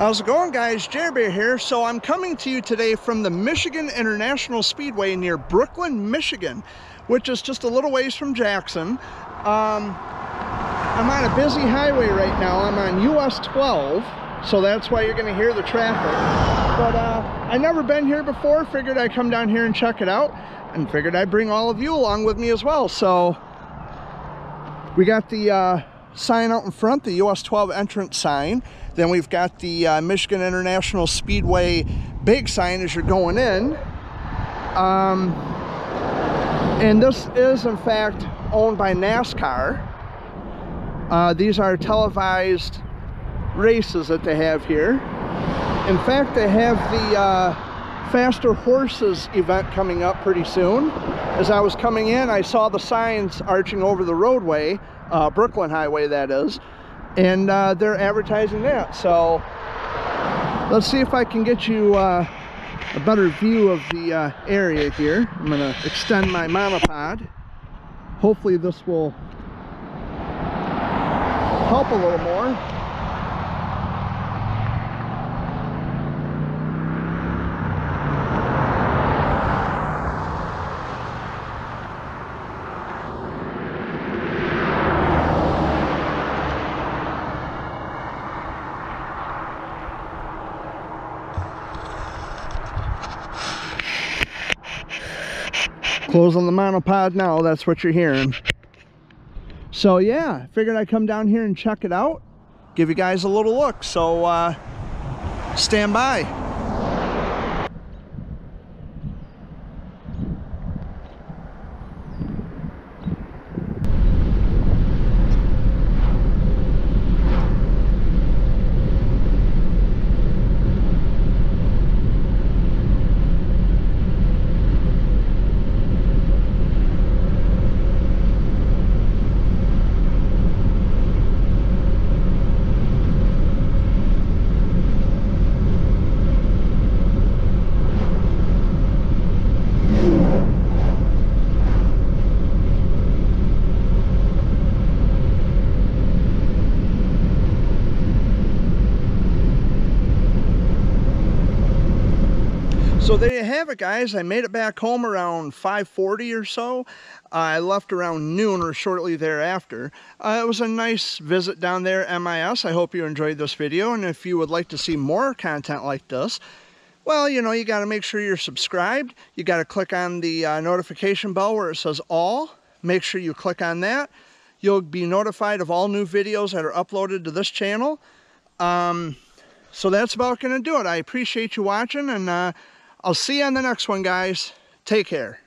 How's it going guys? Jered here. So I'm coming to you today from the Michigan International Speedway near Brooklyn, Michigan, which is just a little ways from Jackson. Um, I'm on a busy highway right now. I'm on US 12, so that's why you're gonna hear the traffic. But uh, I never been here before, figured I'd come down here and check it out, and figured I'd bring all of you along with me as well. So we got the uh, sign out in front, the US 12 entrance sign. Then we've got the uh, Michigan International Speedway big sign as you're going in. Um, and this is in fact owned by NASCAR. Uh, these are televised races that they have here. In fact, they have the uh, Faster Horses event coming up pretty soon. As I was coming in, I saw the signs arching over the roadway, uh, Brooklyn Highway that is, and uh, they're advertising that. So let's see if I can get you uh, a better view of the uh, area here. I'm gonna extend my monopod. Hopefully this will help a little more. Close on the monopod now, that's what you're hearing. So yeah, figured I'd come down here and check it out, give you guys a little look. So uh, stand by. So there you have it guys. I made it back home around 5.40 or so. I left around noon or shortly thereafter. Uh, it was a nice visit down there MIS. I hope you enjoyed this video and if you would like to see more content like this, well, you know, you got to make sure you're subscribed. You got to click on the uh, notification bell where it says all. Make sure you click on that. You'll be notified of all new videos that are uploaded to this channel. Um, so that's about going to do it. I appreciate you watching and uh, I'll see you on the next one, guys. Take care.